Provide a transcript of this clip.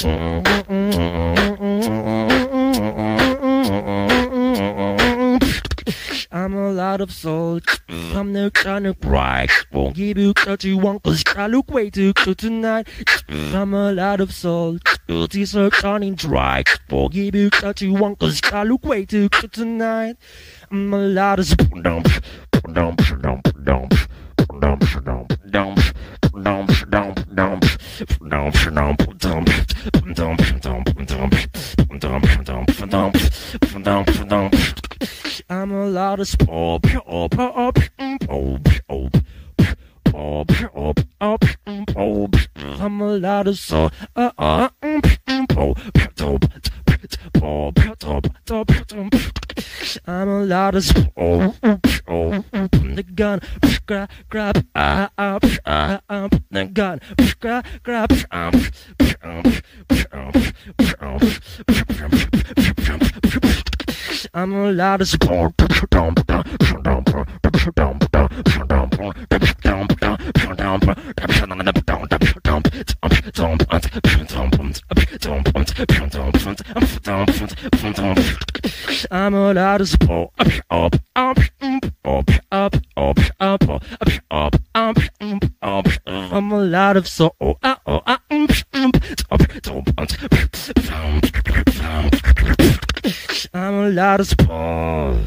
I'm a lot of soul. I'm the kind of bright. Won't give you what you want, cause I look way too good tonight. I'm a lot of soul. These are turning dry. Won't give you what you want, cause I look way too good tonight. I'm a lot of I'm a lot of sport. I'm a lot of so. I'm a lot of sport the gun, grab, grab, ah, ah, ah, ah, the gun, grab, grab, ah, I'm allowed to support. I'm allowed to support. I'm a lot of soul. oh ah oh I'm a lot of soul.